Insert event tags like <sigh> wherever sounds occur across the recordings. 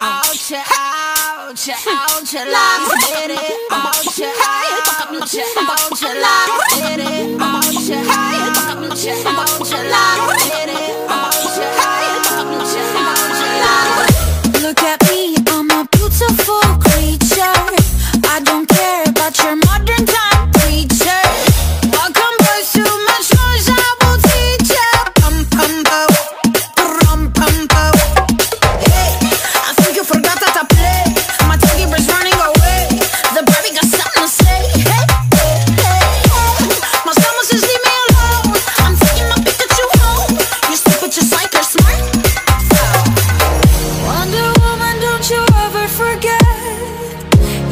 ouch, ouch, ouch, ouch, <laughs>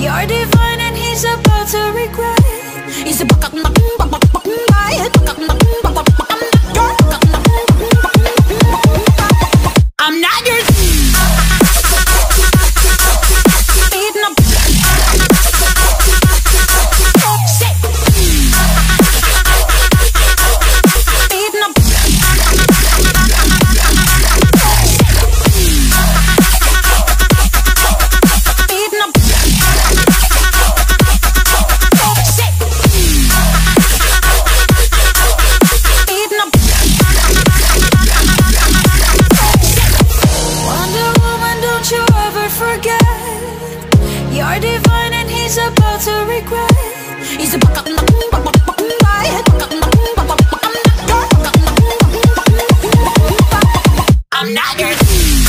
You're divine and he's about to regret. He's a bakak are divine and he's about to regret. He's about to I'm not your